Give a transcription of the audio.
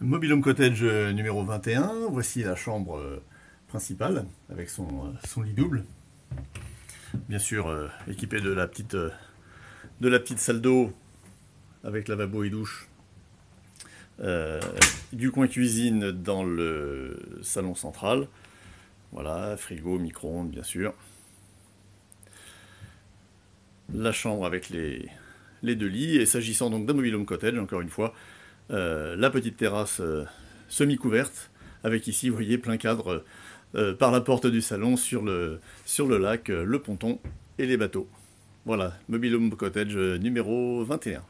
Mobile Home Cottage euh, numéro 21, voici la chambre euh, principale avec son, euh, son lit double. Bien sûr équipé de la petite, de la petite salle d'eau avec lavabo et douche. du coin cuisine dans le salon central. Voilà, frigo, micro-ondes bien sûr. La chambre avec les, deux lits. Et s'agissant donc d'un mobile home cottage, encore une fois, euh, la petite terrasse euh, semi-couverte, avec ici, vous voyez, plein cadre euh, par la porte du salon sur le, sur le lac, le ponton et les bateaux. Voilà, Mobile Home Cottage numéro 21.